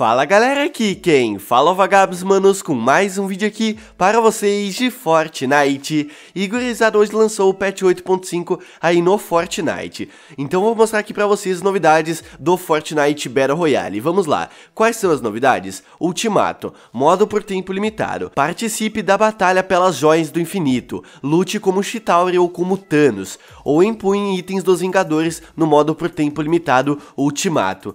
Fala galera, aqui quem fala é Vagabos Manos com mais um vídeo aqui para vocês de Fortnite. E gurizada hoje lançou o patch 8.5 aí no Fortnite. Então vou mostrar aqui para vocês novidades do Fortnite Battle Royale. Vamos lá, quais são as novidades? Ultimato, modo por tempo limitado. Participe da batalha pelas joias do infinito. Lute como Chitauri ou como Thanos. Ou empunhe itens dos Vingadores no modo por tempo limitado Ultimato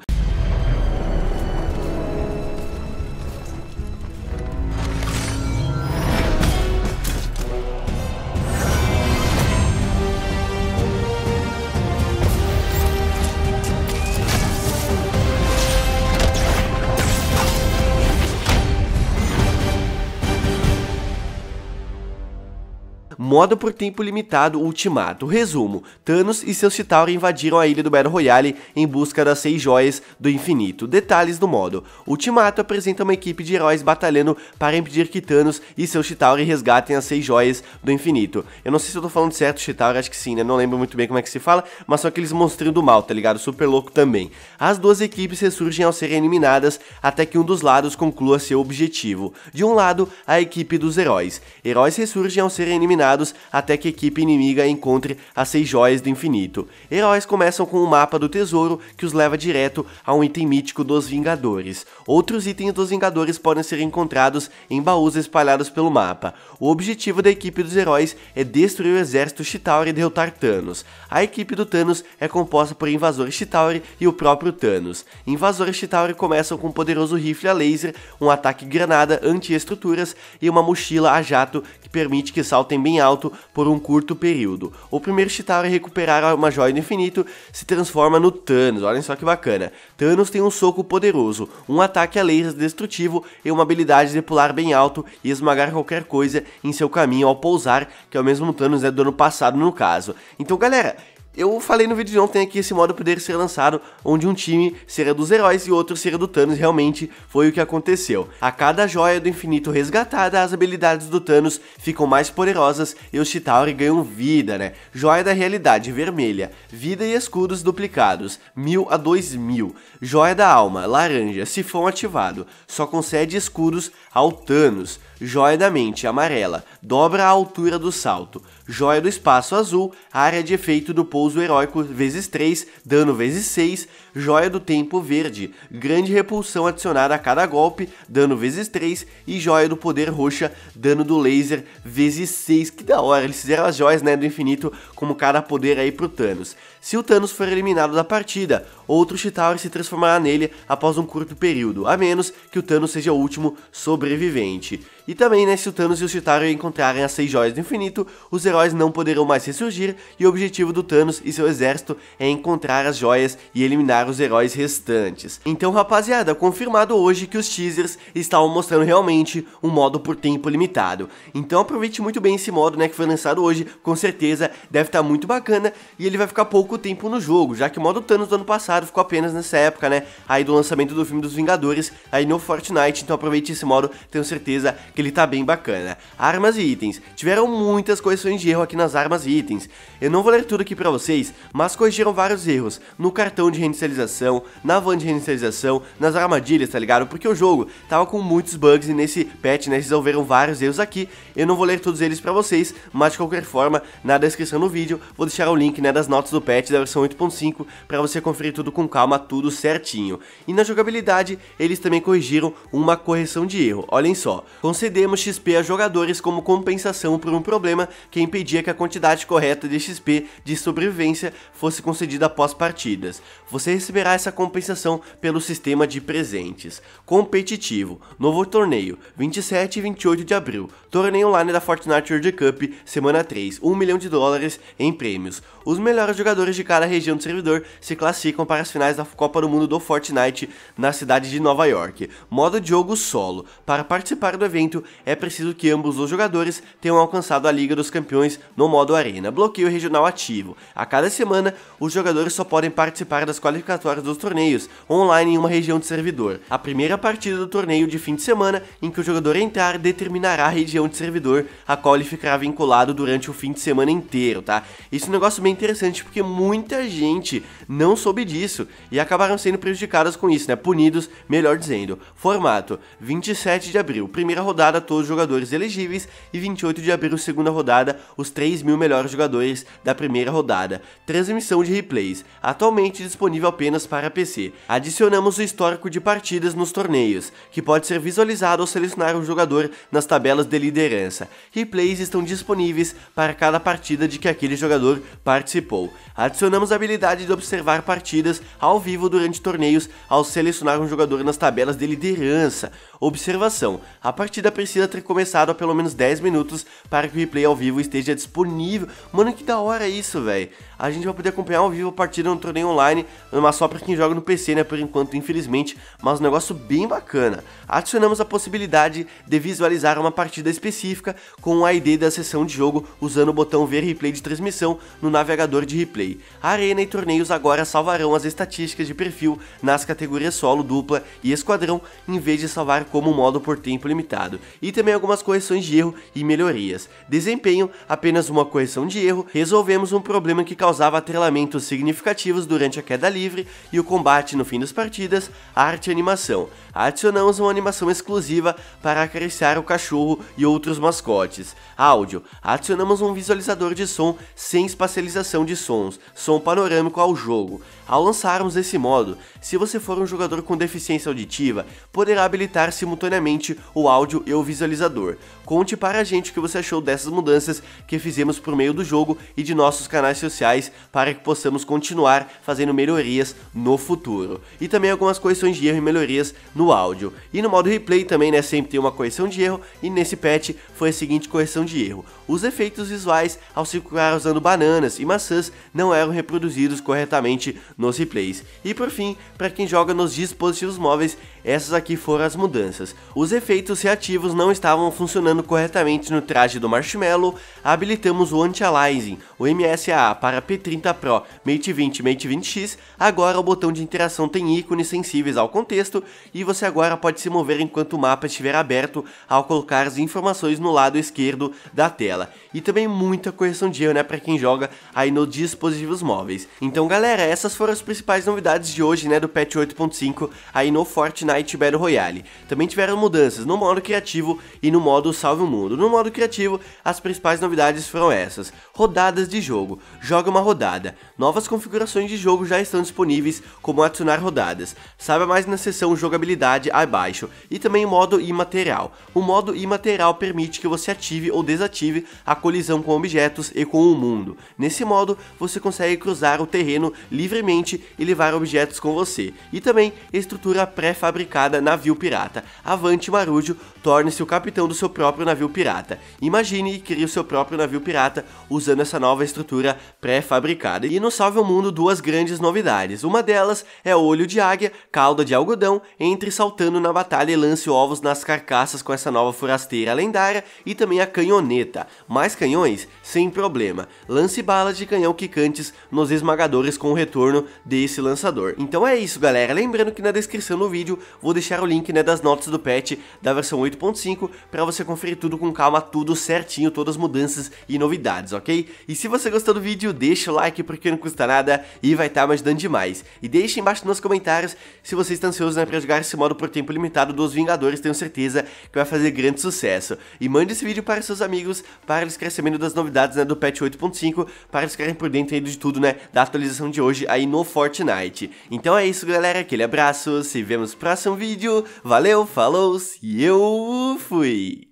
Modo por tempo limitado Ultimato. Resumo: Thanos e seus Chitauri invadiram a ilha do Battle Royale em busca das seis joias do infinito. Detalhes do modo: Ultimato apresenta uma equipe de heróis batalhando para impedir que Thanos e seus Chitauri resgatem as seis joias do infinito. Eu não sei se eu tô falando certo, Chitauri, acho que sim, né? Não lembro muito bem como é que se fala, mas são aqueles monstrinhos do mal, tá ligado? Super louco também. As duas equipes ressurgem ao serem eliminadas até que um dos lados conclua seu objetivo. De um lado, a equipe dos heróis. Heróis ressurgem ao serem eliminados eliminados até que a equipe inimiga encontre as seis joias do infinito. Heróis começam com o um mapa do tesouro que os leva direto a um item mítico dos Vingadores. Outros itens dos Vingadores podem ser encontrados em baús espalhados pelo mapa. O objetivo da equipe dos heróis é destruir o exército Chitauri e derrotar Thanos. A equipe do Thanos é composta por invasores Chitauri e o próprio Thanos. Invasores Chitauri começam com um poderoso rifle a laser, um ataque granada anti-estruturas e uma mochila a jato que permite que saltem bem alto por um curto período. O primeiro Chitauri a recuperar uma joia do infinito se transforma no Thanos, olhem só que bacana. Thanos tem um soco poderoso, um ataque a laser destrutivo e uma habilidade de pular bem alto e esmagar qualquer coisa em seu caminho ao pousar, que é o mesmo Thanos é do ano passado no caso. Então galera, eu falei no vídeo de ontem que esse modo poderia ser lançado onde um time seria dos heróis e outro seria do Thanos, realmente foi o que aconteceu. A cada joia do infinito resgatada, as habilidades do Thanos ficam mais poderosas e os Chitauri ganham vida, né? Joia da realidade, vermelha, vida e escudos duplicados, 1000 a 2000. Joia da alma, laranja, sifão ativado, só concede escudos ao Thanos. Joia da mente, amarela, dobra a altura do salto. Joia do espaço azul, área de efeito do pouso heróico vezes 3, dano vezes 6. Joia do tempo verde, grande repulsão adicionada a cada golpe, dano vezes 3. E joia do poder roxa, dano do laser vezes 6. Que da hora, eles fizeram as joias né, do infinito como cada poder aí pro Thanos. Se o Thanos for eliminado da partida, outro Chitauri se transformará nele após um curto período, a menos que o Thanos seja o último sobrevivente. E também, né, se o Thanos e o Chitauri encontrarem as seis joias do infinito, os heróis não poderão mais ressurgir e o objetivo do Thanos e seu exército é encontrar as joias e eliminar os heróis restantes. Então, rapaziada, confirmado hoje que os teasers estavam mostrando realmente um modo por tempo limitado. Então aproveite muito bem esse modo, né, que foi lançado hoje, com certeza deve estar tá muito bacana e ele vai ficar pouco tempo no jogo, já que o modo Thanos do ano passado ficou apenas nessa época, né, aí do lançamento do filme dos Vingadores, aí no Fortnite, então aproveite esse modo, tenho certeza que ele tá bem bacana. Armas e itens. Tiveram muitas correções de erro aqui nas armas e itens. Eu não vou ler tudo aqui pra vocês, mas corrigiram vários erros no cartão de reinicialização, na van de reinicialização, nas armadilhas, tá ligado? Porque o jogo tava com muitos bugs e nesse patch, né, resolveram vários erros aqui. Eu não vou ler todos eles pra vocês, mas de qualquer forma, na descrição do vídeo, vou deixar o link, né, das notas do patch da versão 8.5 para você conferir tudo com calma, tudo certinho. E na jogabilidade, eles também corrigiram uma correção de erro. Olhem só, concedemos XP a jogadores como compensação por um problema que impedia que a quantidade correta de XP de sobrevivência fosse concedida após partidas. Você receberá essa compensação pelo sistema de presentes. Competitivo. Novo torneio, 27 e 28 de abril. Torneio online da Fortnite World Cup, semana 3, 1 milhão de dólares em prêmios. Os melhores jogadores de cada região do servidor se classificam para as finais da Copa do Mundo do Fortnite na cidade de Nova York. Modo de jogo solo. Para participar do evento, é preciso que ambos os jogadores tenham alcançado a Liga dos Campeões no modo Arena, bloqueio regional ativo. A cada semana, os jogadores só podem participar das qualificatórias dos torneios online em uma região de servidor. A primeira partida do torneio de fim de semana em que o jogador entrar determinará a região de servidor a qual ele ficará vinculado durante o fim de semana inteiro, tá? Isso é um negócio bem interessante porque muita gente não soube disso e acabaram sendo prejudicadas com isso, né? Punidos, melhor dizendo. Formato: 27 de abril, primeira rodada, todos os jogadores elegíveis, e 28 de abril, segunda rodada, os 3 mil melhores jogadores da primeira rodada. Transmissão de replays, atualmente disponível apenas para PC. Adicionamos o histórico de partidas nos torneios, que pode ser visualizado ao selecionar um jogador nas tabelas de liderança. Replays estão disponíveis para cada partida de que aquele jogador participou. Adicionamos a habilidade de observar partidas ao vivo durante torneios ao selecionar um jogador nas tabelas de liderança. Observação: a partida precisa ter começado há pelo menos 10 minutos para que o replay ao vivo esteja disponível. Mano, que da hora isso, velho. A gente vai poder acompanhar ao vivo a partida no torneio online, mas só para quem joga no PC, né, por enquanto, infelizmente, mas um negócio bem bacana. Adicionamos a possibilidade de visualizar uma partida específica com o ID da sessão de jogo usando o botão ver replay de transmissão no navegador de replay. Arena e torneios agora salvarão as estatísticas de perfil nas categorias solo, dupla e esquadrão, em vez de salvar como modo por tempo limitado, e também algumas correções de erro e melhorias. Desempenho, apenas uma correção de erro, resolvemos um problema que causava atrelamentos significativos durante a queda livre e o combate no fim das partidas, arte e animação. Adicionamos uma animação exclusiva para acariciar o cachorro e outros mascotes. Áudio, adicionamos um visualizador de som sem espacialização de sons, som panorâmico ao jogo. Ao lançarmos esse modo, se você for um jogador com deficiência auditiva, poderá habilitar simultaneamente o áudio e o visualizador. Conte para a gente o que você achou dessas mudanças que fizemos por meio do jogo e de nossos canais sociais para que possamos continuar fazendo melhorias no futuro. E também algumas correções de erro e melhorias no áudio. E no modo replay também, né, sempre tem uma correção de erro e nesse patch foi a seguinte correção de erro. Os efeitos visuais ao circular usando bananas e maçãs não eram reproduzidos corretamente nos replays. E por fim, para quem joga nos dispositivos móveis, essas aqui foram as mudanças. Os efeitos reativos não estavam funcionando corretamente no traje do Marshmallow, habilitamos o Anti-Aliasing, o MSAA para P30 Pro, Mate 20 e Mate 20X, agora o botão de interação tem ícones sensíveis ao contexto e você agora pode se mover enquanto o mapa estiver aberto ao colocar as informações no lado esquerdo da tela. E também muita correção de erro, né, para quem joga aí nos dispositivos móveis. Então galera, essas foram as principais novidades de hoje, né, do patch 8.5 aí no Fortnite Battle Royale. Também tiveram mudanças no modo criativo e no modo Salve o Mundo. No modo criativo, as principais novidades foram essas. Rodadas de jogo. Joga uma rodada. Novas configurações de jogo já estão disponíveis, como adicionar rodadas. Saiba mais na seção jogabilidade abaixo. E também o modo imaterial. O modo imaterial permite que você ative ou desative a colisão com objetos e com o mundo. Nesse modo, você consegue cruzar o terreno livremente e levar objetos com você. E também estrutura pré-fabricada navio pirata. Avante Marujo, torne-se o capitão do seu próprio navio pirata. Imagine e crie o seu próprio navio pirata usando essa nova estrutura pré-fabricada. E no Salve o Mundo, duas grandes novidades. Uma delas é olho de águia, cauda de algodão, entre saltando na batalha e lance ovos nas carcaças com essa nova forasteira lendária e também a canhoneta. Mais canhões? Sem problema. Lance balas de canhão quicantes nos esmagadores com o retorno desse lançador. Então é isso, galera. Lembrando que na descrição do vídeo vou deixar o link né, das notas do patch da versão 8.5 para você conferir tudo com calma, tudo certinho, todas as mudanças e novidades, ok? E se você gostou do vídeo, deixa o like porque não custa nada e vai estar tá me ajudando demais. E deixe embaixo nos comentários se você está ansioso né, para jogar esse modo por tempo limitado dos Vingadores, tenho certeza que vai fazer grande sucesso. E mande esse vídeo para seus amigos, para eles ficarem sabendo das novidades né, do patch 8.5, para eles ficarem por dentro de tudo, né, da atualização de hoje aí no Fortnite. Então é isso, galera, aquele abraço, se vemos no próximo vídeo, valeu, falou, e eu fui!